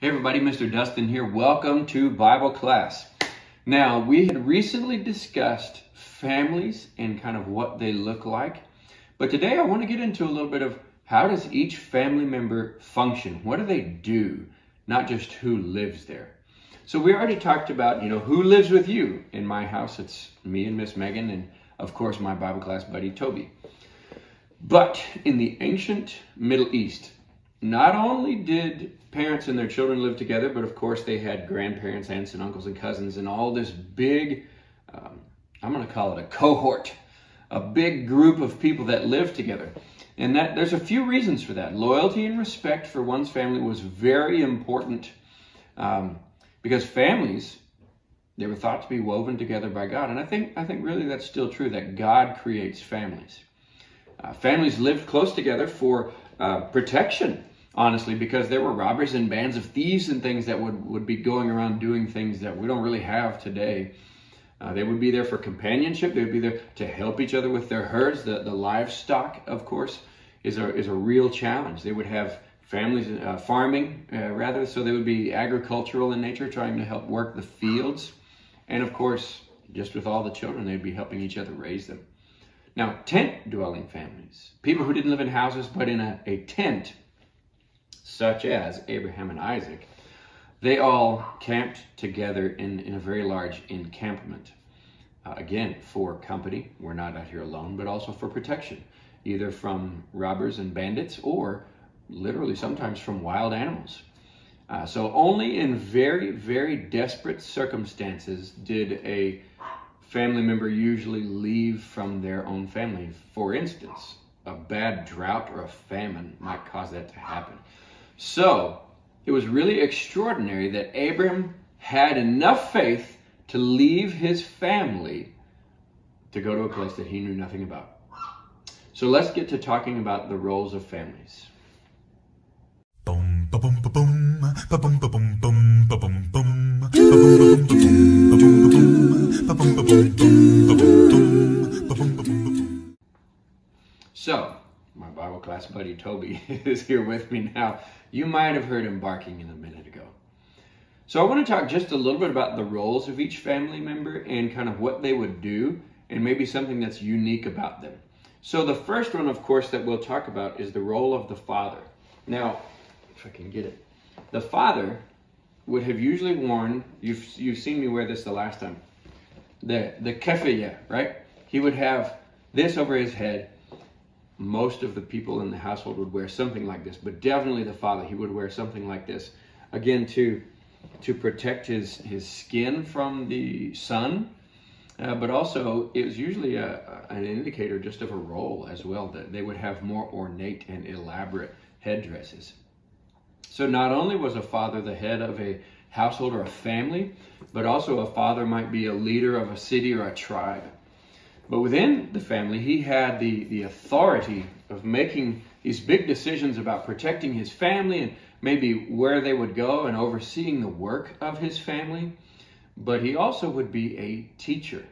Hey everybody, Mr. Dustin here. Welcome to Bible class. Now, we had recently discussed families and kind of what they look like. But today I want to get into a little bit of how does each family member function? What do they do? Not just who lives there. So we already talked about, you know, who lives with you. In my house, it's me and Miss Megan and of course my Bible class buddy Toby. But in the ancient Middle East, not only did parents and their children live together, but of course they had grandparents, aunts, and uncles and cousins, and all this big, um, I'm going to call it a cohort, a big group of people that lived together. And that there's a few reasons for that. Loyalty and respect for one's family was very important um, because families they were thought to be woven together by God, and I think I think really that's still true that God creates families. Uh, families lived close together for uh, protection honestly, because there were robbers and bands of thieves and things that would, would be going around doing things that we don't really have today. Uh, they would be there for companionship. They would be there to help each other with their herds. The, the livestock, of course, is a, is a real challenge. They would have families uh, farming, uh, rather, so they would be agricultural in nature, trying to help work the fields. And of course, just with all the children, they'd be helping each other raise them. Now, tent dwelling families, people who didn't live in houses but in a, a tent, such as Abraham and Isaac, they all camped together in, in a very large encampment. Uh, again, for company, we're not out here alone, but also for protection, either from robbers and bandits or literally sometimes from wild animals. Uh, so only in very, very desperate circumstances did a family member usually leave from their own family. For instance, a bad drought or a famine might cause that to happen. So it was really extraordinary that Abram had enough faith to leave his family to go to a place that he knew nothing about. So let's get to talking about the roles of families. So, my Bible class buddy Toby is here with me now. You might have heard him barking in a minute ago. So I want to talk just a little bit about the roles of each family member and kind of what they would do and maybe something that's unique about them. So the first one, of course, that we'll talk about is the role of the father. Now, if I can get it, the father would have usually worn, you've, you've seen me wear this the last time, the, the keffiyeh, right? He would have this over his head most of the people in the household would wear something like this, but definitely the father, he would wear something like this. Again, to to protect his his skin from the sun, uh, but also it was usually a, an indicator just of a role as well that they would have more ornate and elaborate headdresses. So not only was a father the head of a household or a family, but also a father might be a leader of a city or a tribe. But within the family, he had the, the authority of making these big decisions about protecting his family and maybe where they would go and overseeing the work of his family. But he also would be a teacher,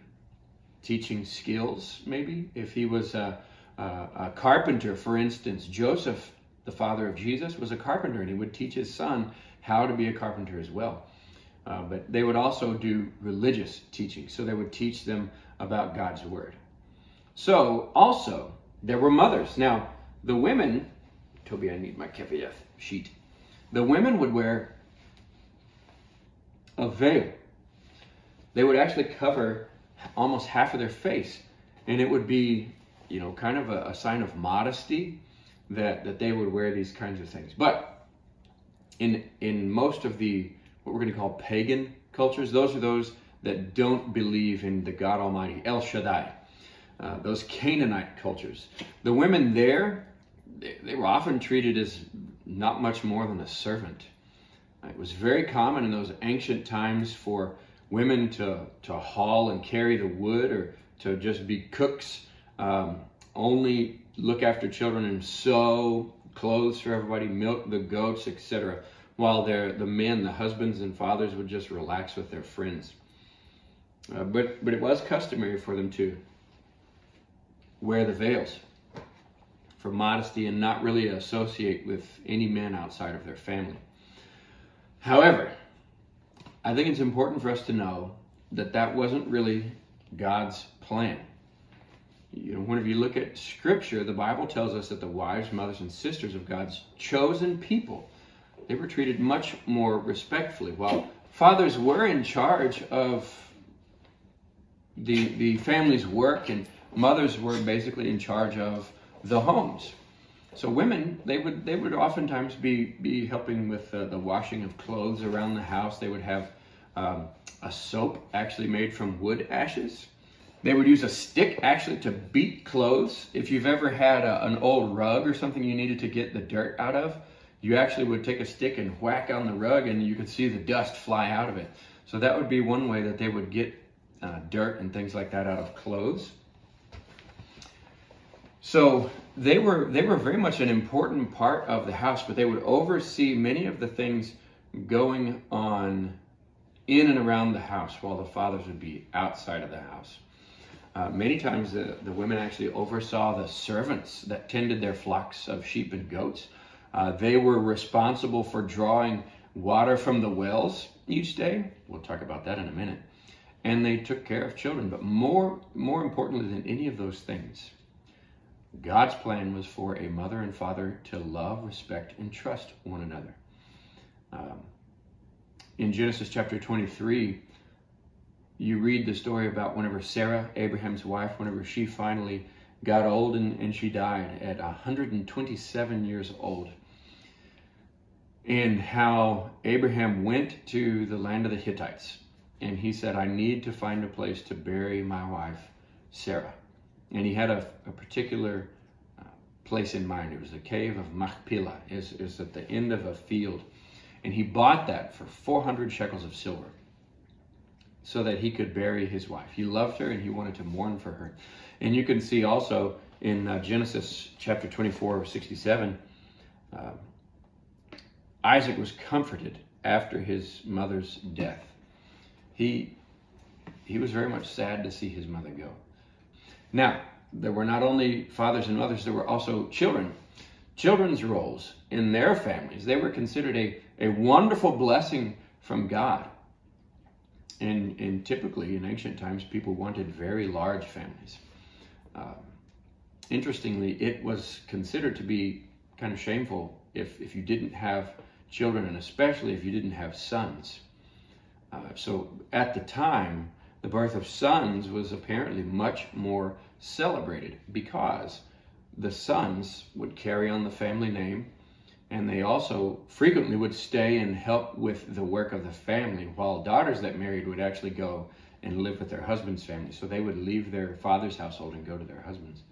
teaching skills, maybe. If he was a, a, a carpenter, for instance, Joseph, the father of Jesus, was a carpenter and he would teach his son how to be a carpenter as well. Uh, but they would also do religious teaching. So they would teach them about God's word. So also, there were mothers. Now, the women, Toby, I need my keffiyeh sheet. The women would wear a veil. They would actually cover almost half of their face. And it would be, you know, kind of a, a sign of modesty that, that they would wear these kinds of things. But in in most of the what we're going to call pagan cultures, those are those that don't believe in the God Almighty, El Shaddai, uh, those Canaanite cultures. The women there, they, they, were often treated as not much more than a servant. It was very common in those ancient times for women to, to haul and carry the wood or to just be cooks, um, only look after children and sew clothes for everybody, milk the goats, etc. While the men, the husbands and fathers would just relax with their friends. Uh, but, but it was customary for them to wear the veils for modesty and not really associate with any men outside of their family. However, I think it's important for us to know that that wasn't really God's plan. You know, whenever you look at Scripture, the Bible tells us that the wives, mothers, and sisters of God's chosen people, they were treated much more respectfully. While fathers were in charge of the the family's work, and mothers were basically in charge of the homes. So women, they would they would oftentimes be be helping with uh, the washing of clothes around the house. They would have um, a soap actually made from wood ashes. They would use a stick actually to beat clothes. If you've ever had a, an old rug or something you needed to get the dirt out of, you actually would take a stick and whack on the rug and you could see the dust fly out of it. So that would be one way that they would get uh, dirt and things like that out of clothes. So they were they were very much an important part of the house, but they would oversee many of the things going on in and around the house while the fathers would be outside of the house. Uh, many times the, the women actually oversaw the servants that tended their flocks of sheep and goats. Uh, they were responsible for drawing water from the wells each day. We'll talk about that in a minute. And they took care of children. But more, more importantly than any of those things, God's plan was for a mother and father to love, respect, and trust one another. Um, in Genesis chapter 23, you read the story about whenever Sarah, Abraham's wife, whenever she finally got old and, and she died at 127 years old. And how Abraham went to the land of the Hittites and he said, I need to find a place to bury my wife, Sarah. And he had a, a particular uh, place in mind. It was the cave of Machpelah. It's, it's at the end of a field and he bought that for 400 shekels of silver so that he could bury his wife. He loved her and he wanted to mourn for her. And you can see also in uh, Genesis chapter 24, 67, uh, Isaac was comforted after his mother's death. He, he was very much sad to see his mother go. Now, there were not only fathers and mothers, there were also children. Children's roles in their families, they were considered a a wonderful blessing from God. And, and typically in ancient times, people wanted very large families. Uh, interestingly, it was considered to be kind of shameful if, if you didn't have children, and especially if you didn't have sons. Uh, so at the time, the birth of sons was apparently much more celebrated because the sons would carry on the family name and they also frequently would stay and help with the work of the family, while daughters that married would actually go and live with their husband's family. So they would leave their father's household and go to their husband's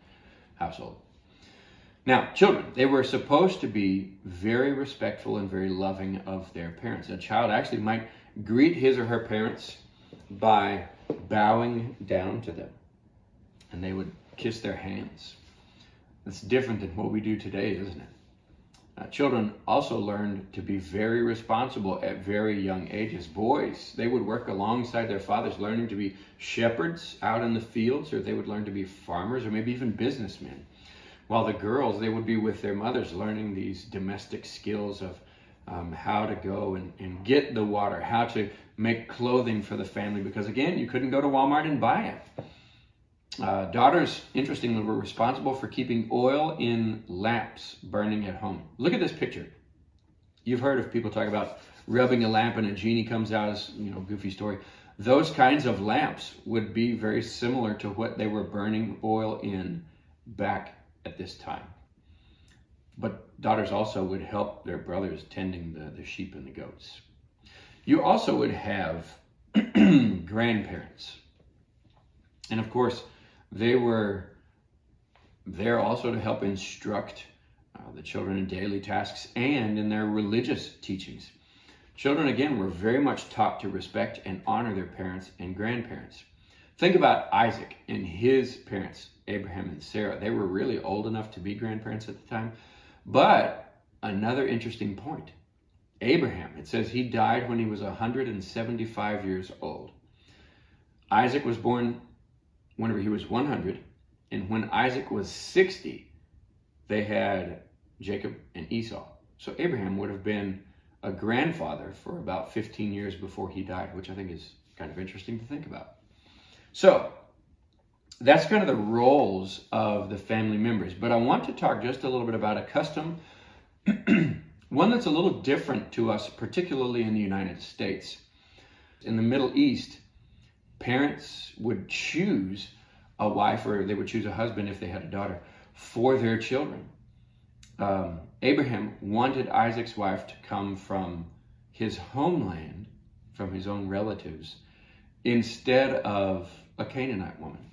household. Now, children, they were supposed to be very respectful and very loving of their parents. A child actually might greet his or her parents by bowing down to them, and they would kiss their hands. That's different than what we do today, isn't it? Uh, children also learned to be very responsible at very young ages. Boys, they would work alongside their fathers, learning to be shepherds out in the fields, or they would learn to be farmers, or maybe even businessmen. While the girls, they would be with their mothers, learning these domestic skills of um, how to go and, and get the water, how to make clothing for the family, because again, you couldn't go to Walmart and buy it. Uh, daughters, interestingly, were responsible for keeping oil in lamps burning at home. Look at this picture. You've heard of people talk about rubbing a lamp and a genie comes out as, you know, goofy story. Those kinds of lamps would be very similar to what they were burning oil in back at this time. But daughters also would help their brothers tending the, the sheep and the goats. You also would have grandparents. And of course, they were there also to help instruct uh, the children in daily tasks and in their religious teachings. Children, again, were very much taught to respect and honor their parents and grandparents. Think about Isaac and his parents, Abraham and Sarah. They were really old enough to be grandparents at the time. But another interesting point Abraham, it says he died when he was 175 years old. Isaac was born whenever he was 100. And when Isaac was 60, they had Jacob and Esau. So Abraham would have been a grandfather for about 15 years before he died, which I think is kind of interesting to think about. So, that's kind of the roles of the family members. But I want to talk just a little bit about a custom, one that's a little different to us, particularly in the United States. In the Middle East, parents would choose a wife or they would choose a husband if they had a daughter for their children. Um, Abraham wanted Isaac's wife to come from his homeland, from his own relatives, instead of a Canaanite woman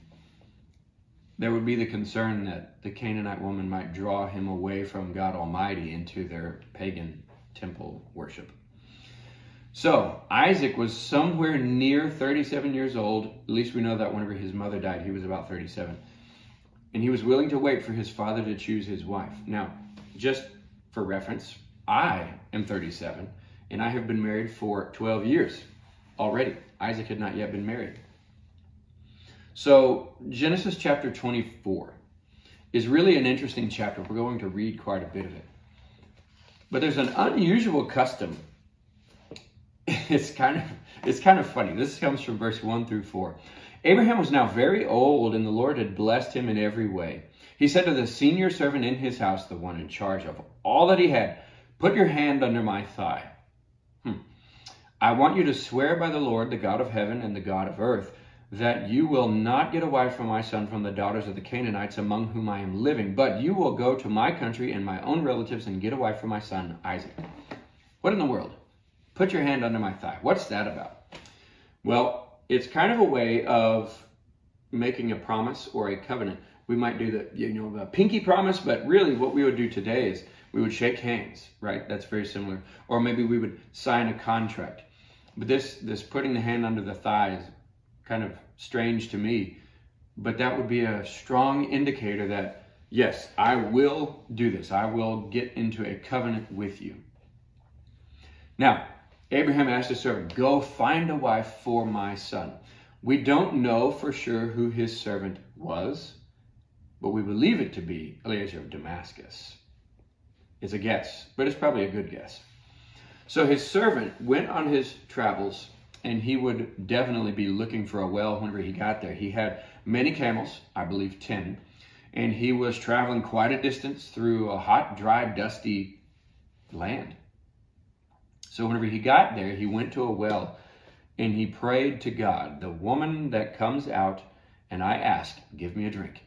there would be the concern that the Canaanite woman might draw him away from God Almighty into their pagan temple worship. So, Isaac was somewhere near 37 years old. At least we know that whenever his mother died, he was about 37. And he was willing to wait for his father to choose his wife. Now, just for reference, I am 37 and I have been married for 12 years already. Isaac had not yet been married. So, Genesis chapter 24 is really an interesting chapter. We're going to read quite a bit of it. But there's an unusual custom. It's kind of it's kind of funny. This comes from verse 1 through 4. Abraham was now very old, and the Lord had blessed him in every way. He said to the senior servant in his house, the one in charge of all that he had, Put your hand under my thigh. Hmm. I want you to swear by the Lord, the God of heaven and the God of earth that you will not get a wife for my son from the daughters of the Canaanites among whom I am living, but you will go to my country and my own relatives and get a wife for my son Isaac. What in the world? Put your hand under my thigh. What's that about? Well, it's kind of a way of making a promise or a covenant. We might do the you know the pinky promise, but really what we would do today is we would shake hands, right? That's very similar. Or maybe we would sign a contract. But this this putting the hand under the thigh is kind of strange to me. But that would be a strong indicator that, yes, I will do this. I will get into a covenant with you. Now, Abraham asked his servant, Go find a wife for my son. We don't know for sure who his servant was, but we believe it to be Eliezer of Damascus. It's a guess, but it's probably a good guess. So his servant went on his travels and he would definitely be looking for a well whenever he got there. He had many camels, I believe 10, and he was traveling quite a distance through a hot, dry, dusty land. So whenever he got there, he went to a well and he prayed to God. The woman that comes out and I ask, give me a drink,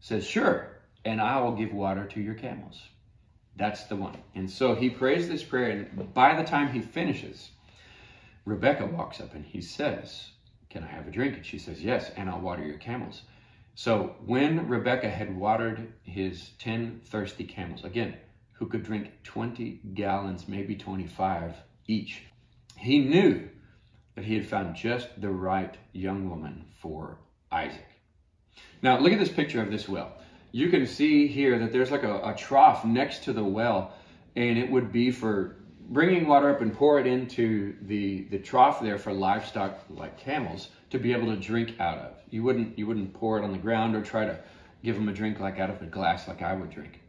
says, sure, and I will give water to your camels. That's the one. And so he prays this prayer, and by the time he finishes, Rebecca walks up and he says, Can I have a drink? And she says, Yes, and I'll water your camels. So when Rebecca had watered his 10 thirsty camels, again, who could drink 20 gallons, maybe 25 each, he knew that he had found just the right young woman for Isaac. Now, look at this picture of this well. You can see here that there's like a, a trough next to the well, and it would be for bringing water up and pour it into the, the trough there for livestock like camels to be able to drink out of. You wouldn't, you wouldn't pour it on the ground or try to give them a drink like out of a glass like I would drink.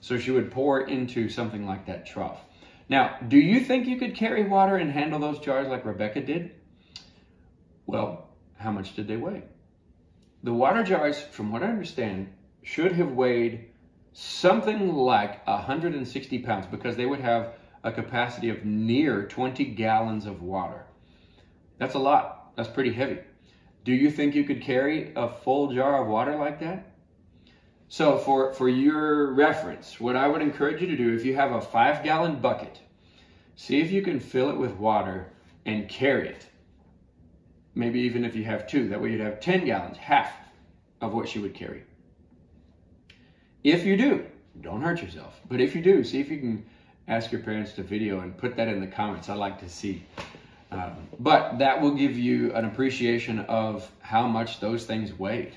So she would pour into something like that trough. Now, do you think you could carry water and handle those jars like Rebecca did? Well, how much did they weigh? The water jars, from what I understand, should have weighed something like 160 pounds because they would have a capacity of near 20 gallons of water. That's a lot. That's pretty heavy. Do you think you could carry a full jar of water like that? So for, for your reference, what I would encourage you to do, if you have a five gallon bucket, see if you can fill it with water and carry it. Maybe even if you have two, that way you'd have 10 gallons, half of what she would carry. If you do, don't hurt yourself. But if you do, see if you can ask your parents to video and put that in the comments. I'd like to see. Um, but that will give you an appreciation of how much those things weighed.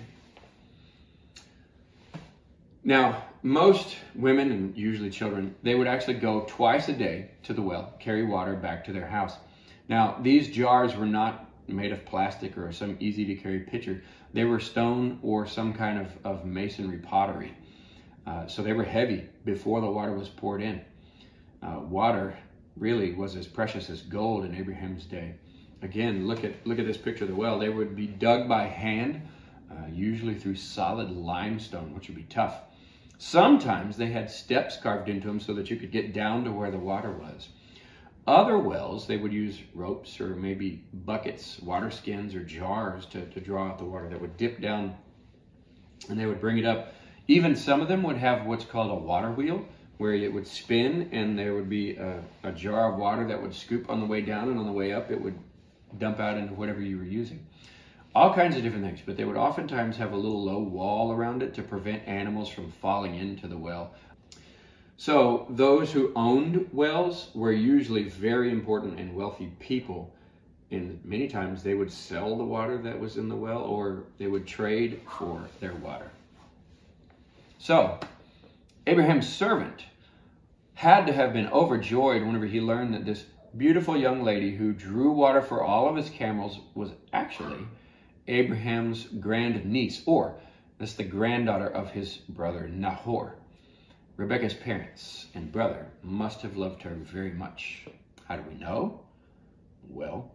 Now, most women and usually children, they would actually go twice a day to the well, carry water back to their house. Now, these jars were not made of plastic or some easy to carry pitcher. They were stone or some kind of, of masonry pottery. Uh, so they were heavy before the water was poured in uh, water really was as precious as gold in Abraham's day. Again, look at look at this picture of the well. They would be dug by hand, uh, usually through solid limestone, which would be tough. Sometimes they had steps carved into them so that you could get down to where the water was. Other wells, they would use ropes or maybe buckets, water skins, or jars to, to draw out the water that would dip down and they would bring it up. Even some of them would have what's called a water wheel where it would spin and there would be a, a jar of water that would scoop on the way down and on the way up it would dump out into whatever you were using. All kinds of different things, but they would oftentimes have a little low wall around it to prevent animals from falling into the well. So those who owned wells were usually very important and wealthy people. And many times they would sell the water that was in the well or they would trade for their water. So Abraham's servant had to have been overjoyed whenever he learned that this beautiful young lady who drew water for all of his camels was actually Abraham's grand niece, or that's the granddaughter of his brother Nahor. Rebecca's parents and brother must have loved her very much. How do we know? Well,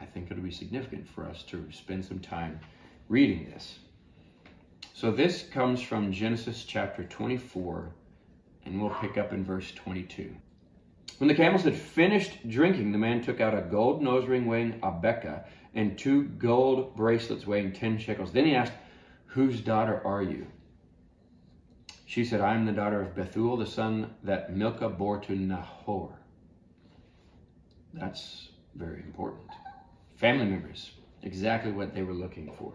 I think it'll be significant for us to spend some time reading this. So this comes from Genesis chapter 24, and we'll pick up in verse 22. When the camels had finished drinking, the man took out a gold nose ring weighing a beka and two gold bracelets weighing ten shekels. Then he asked, Whose daughter are you? She said, I am the daughter of Bethuel, the son that Milcah bore to Nahor. That's very important. Family members, exactly what they were looking for.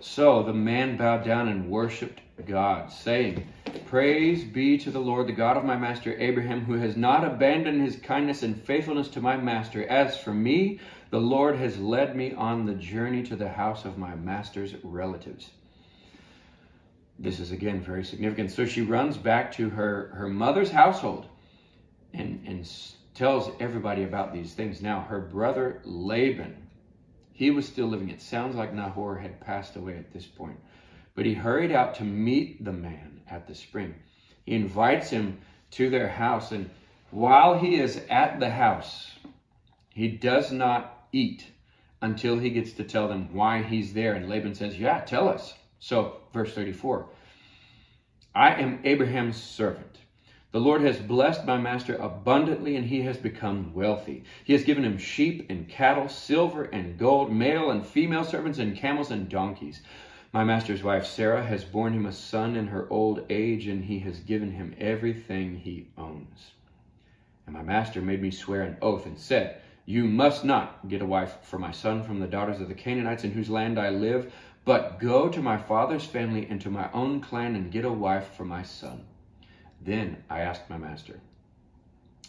So the man bowed down and worshipped God, saying, Praise be to the Lord, the God of my master Abraham, who has not abandoned his kindness and faithfulness to my master. As for me, the Lord has led me on the journey to the house of my master's relatives. This is again very significant. So she runs back to her, her mother's household and, and tells everybody about these things. Now, her brother Laban, he was still living. It sounds like Nahor had passed away at this point. But he hurried out to meet the man at the spring. He invites him to their house, and while he is at the house, he does not eat until he gets to tell them why he's there. And Laban says, Yeah, tell us. So, verse 34 I am Abraham's servant. The Lord has blessed my master abundantly, and he has become wealthy. He has given him sheep and cattle, silver and gold, male and female servants, and camels and donkeys. My master's wife Sarah has borne him a son in her old age, and he has given him everything he owns. And my master made me swear an oath and said, You must not get a wife for my son from the daughters of the Canaanites in whose land I live, but go to my father's family and to my own clan and get a wife for my son. Then I asked my master,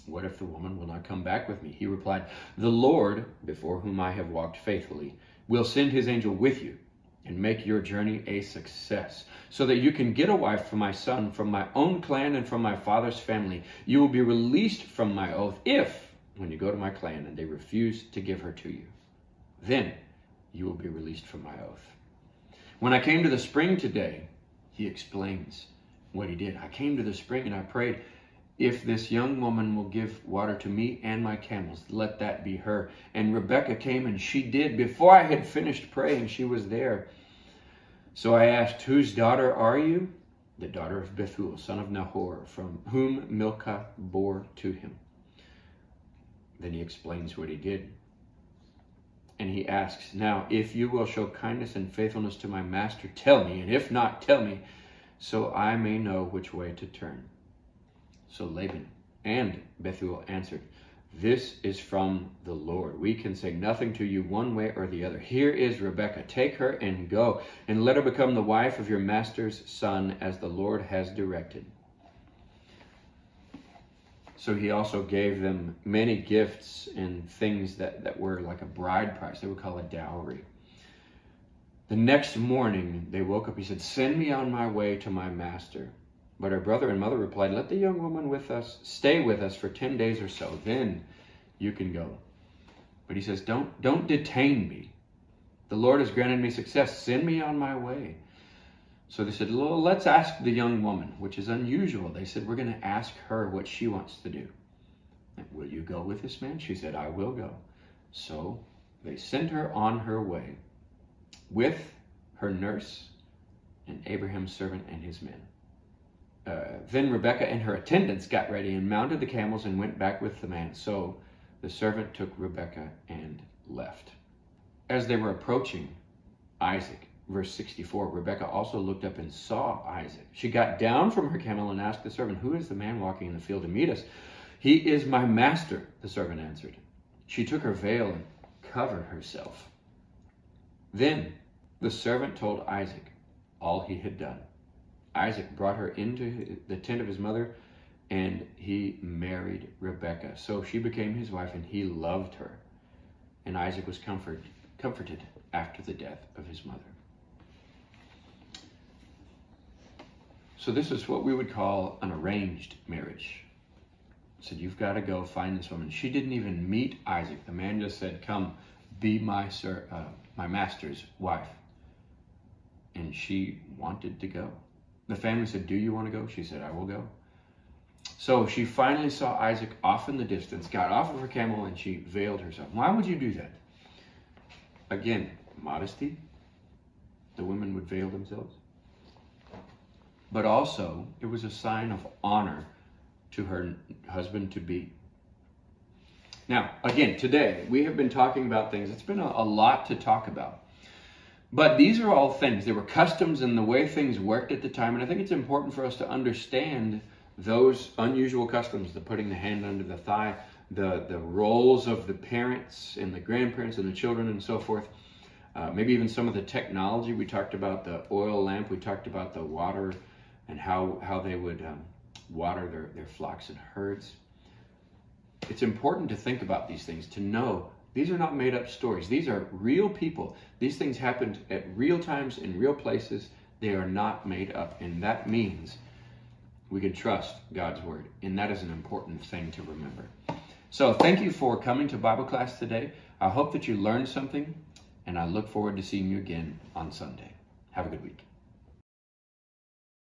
What if the woman will not come back with me? He replied, The Lord, before whom I have walked faithfully, will send his angel with you and make your journey a success, so that you can get a wife for my son from my own clan and from my father's family. You will be released from my oath if, when you go to my clan and they refuse to give her to you, then you will be released from my oath. When I came to the spring today, he explains, what he did. I came to the spring and I prayed, if this young woman will give water to me and my camels, let that be her. And Rebecca came and she did. Before I had finished praying, she was there. So I asked, Whose daughter are you? The daughter of Bethuel, son of Nahor, from whom Milcah bore to him. Then he explains what he did. And he asks, Now, if you will show kindness and faithfulness to my master, tell me, and if not, tell me, so I may know which way to turn. So Laban and Bethuel answered, This is from the Lord. We can say nothing to you one way or the other. Here is Rebekah. Take her and go, and let her become the wife of your master's son, as the Lord has directed. So he also gave them many gifts and things that, that were like a bride price. They would call a dowry. The next morning they woke up. He said, Send me on my way to my master. But her brother and mother replied, Let the young woman with us stay with us for ten days or so. Then you can go. But he says, Don't don't detain me. The Lord has granted me success. Send me on my way. So they said, well, let's ask the young woman, which is unusual. They said, we're going to ask her what she wants to do. Will you go with this man? She said, I will go. So they sent her on her way with her nurse and Abraham's servant and his men. Uh, then Rebekah and her attendants got ready and mounted the camels and went back with the man. So the servant took Rebekah and left. As they were approaching Isaac, verse 64, Rebekah also looked up and saw Isaac. She got down from her camel and asked the servant, Who is the man walking in the field to meet us? He is my master, the servant answered. She took her veil and covered herself. Then the servant told Isaac all he had done. Isaac brought her into the tent of his mother, and he married Rebekah. So she became his wife, and he loved her. And Isaac was comforted, comforted after the death of his mother. So this is what we would call an arranged marriage. Said, you've got to go find this woman. She didn't even meet Isaac. The man just said, come, be my sir, uh, my master's wife. And she wanted to go. The family said, Do you want to go? She said, I will go. So she finally saw Isaac off in the distance, got off of her camel, and she veiled herself. Why would you do that? Again, modesty. The women would veil themselves. But also, it was a sign of honor to her husband to be. Now, again, today we have been talking about things. It's been a, a lot to talk about. But these are all things. They were customs and the way things worked at the time. And I think it's important for us to understand those unusual customs, the putting the hand under the thigh, the, the roles of the parents and the grandparents and the children and so forth. Uh, maybe even some of the technology. We talked about the oil lamp. We talked about the water and how, how they would um, water their, their flocks and herds. It's important to think about these things, to know these are not made up stories. These are real people. These things happened at real times in real places. They are not made up. And that means we can trust God's word. And that is an important thing to remember. So thank you for coming to Bible class today. I hope that you learned something, and I look forward to seeing you again on Sunday. Have a good week.